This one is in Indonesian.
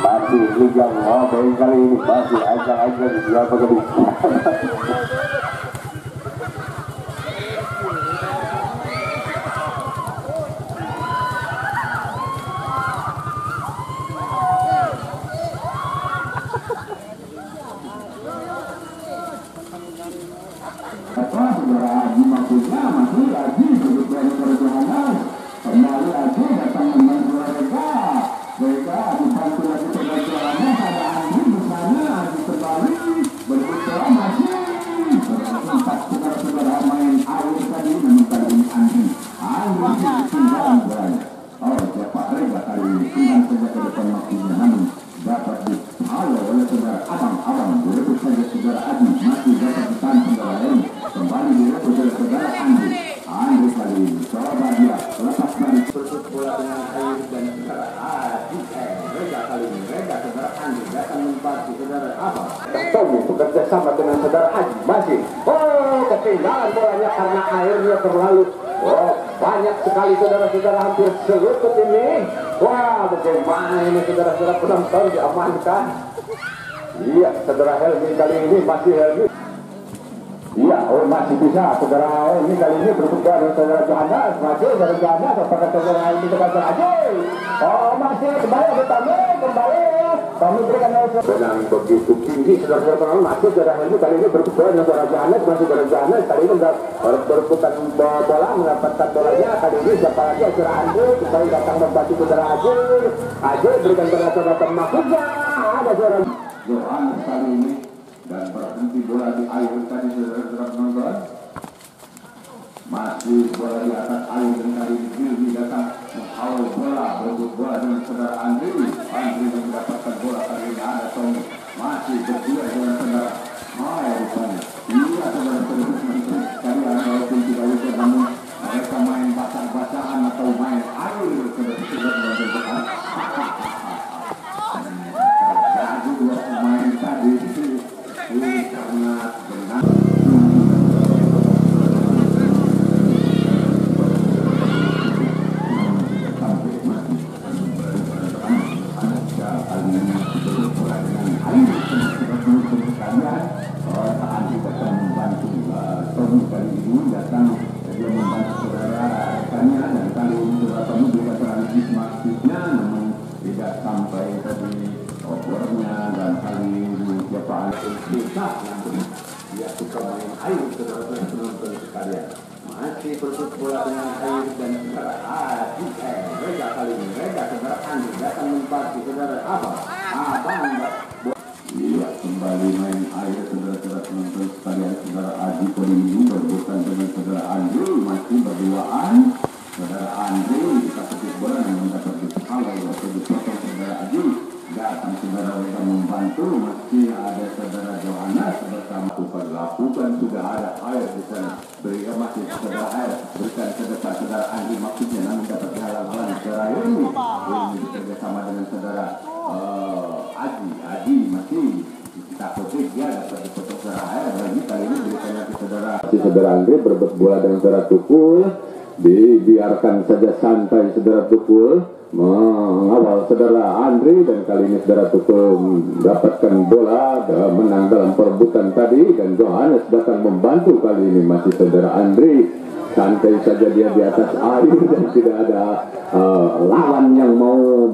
masih ligang oh baik kali ini. Masih ajang-ajang di kali saudara abang-abang berebut saja saudara Haji masih dapat ditahan saudara lain kembali direbut oleh saudara Andi. Andi kali ini coba dia lepas dari Bersut bola dengan air dan saudara Adi. Eh Rega kali ini Rega saudara Andi datang membantu saudara apa Tommy bekerja sama dengan saudara Adi masih. Oh ketinggalan bolanya karena airnya terlalu oh banyak sekali saudara-saudara hampir selutut ini. Wah bagaimana ini saudara-saudara penonton diamankan iya saudara Helmi kali ini masih Helmi Iya, oh masih bisa. Saudara ini kali ini berbuka dengan saudara Johannes. Masih saudara Johannes apakah saudara dengan saudara Ajay? Oh masih kembali tamu kembali. Kami berikan dengan begitu tinggi saudara-saudara masih saudara ini kali ini berbuka dengan saudara Johannes. Masih saudara Johannes kali ini berputar bola mendapatkan bolanya. Kali ini siapa lagi saudara Andre kembali datang membantu saudara Ajay. Ajay berikan kepada saudara Temakuja. Ada saudara Yohanes kali ini dan berhenti bola di air tadi saudara-saudara penonton. Masih bola di atas air dan kali ini Billy datang menghalau bola berebut bola dengan saudara Andri. Andri mendapatkan bola kali ini ada Tommy. Masih ini karena benar siapa bisa nanti dia suka main air saudara-saudara penonton sekalian masih bersut bola dengan air dan saudara Adi eh Rega kali ini Rega saudara Andi datang membantu saudara apa abang Iya, kembali main air saudara-saudara penonton sekalian saudara Adi kali ini berbukan dengan saudara Andri masih berduaan. Saudara kita petik bola namun dapat dihalau atau dipotong saudara Adi datang saudara mereka membantu masih ada Lakukan sudah ada air di sana. Berikan masih saudara air. Berikan ke depan saudara Andri maksudnya namun dapat dihalang-halangi saudara ini. Ini bekerja sama dengan saudara eh, Adi Adi masih. Kita petik dia dapat dipotong saudara air. Ini kali ini berikannya ke saudara Si saudara Andre berebut bola dengan saudara Tukul. Dibiarkan saja santai saudara Tukul mengawal saudara Andre dan kali ini saudara Tukul mendapatkan bola menang dalam perebutan tadi dan Johannes datang membantu kali ini masih saudara Andre santai saja dia di atas air dan tidak ada eh, lawan yang mau